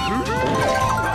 Hey!